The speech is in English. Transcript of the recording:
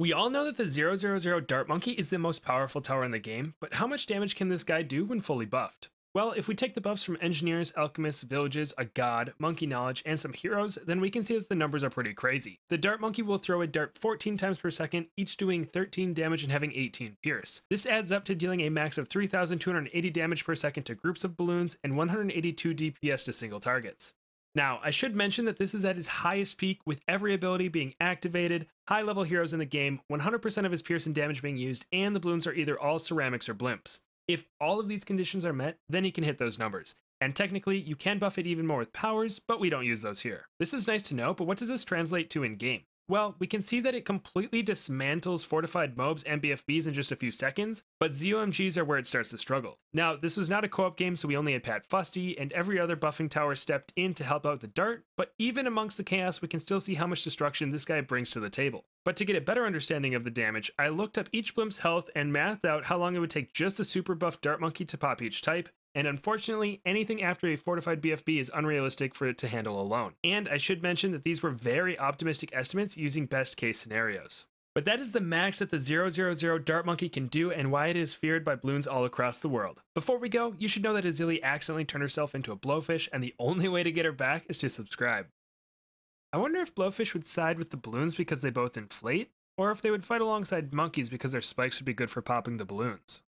We all know that the 000 Dart Monkey is the most powerful tower in the game, but how much damage can this guy do when fully buffed? Well, if we take the buffs from engineers, alchemists, villages, a god, monkey knowledge, and some heroes, then we can see that the numbers are pretty crazy. The dart monkey will throw a dart 14 times per second, each doing 13 damage and having 18 pierce. This adds up to dealing a max of 3,280 damage per second to groups of bloons and 182 DPS to single targets. Now, I should mention that this is at his highest peak with every ability being activated, high level heroes in the game, 100% of his pierce and damage being used, and the bloons are either all ceramics or blimps. If all of these conditions are met, then he can hit those numbers. And technically, you can buff it even more with powers, but we don't use those here. This is nice to know, but what does this translate to in game? Well, we can see that it completely dismantles fortified mobs and BFBs in just a few seconds, but ZOMGs are where it starts to struggle. Now, this was not a co-op game, so we only had Pat Fusty, and every other buffing tower stepped in to help out the Dart, but even amongst the chaos, we can still see how much destruction this guy brings to the table. But to get a better understanding of the damage, I looked up each blimp's health and mathed out how long it would take just the super buff Dart Monkey to pop each type, and unfortunately, anything after a fortified BFB is unrealistic for it to handle alone. And I should mention that these were very optimistic estimates using best case scenarios. But that is the max that the 000 Dart Monkey can do and why it is feared by bloons all across the world. Before we go, you should know that Ezili accidentally turned herself into a blowfish and the only way to get her back is to subscribe. I wonder if blowfish would side with the bloons because they both inflate, or if they would fight alongside monkeys because their spikes would be good for popping the bloons.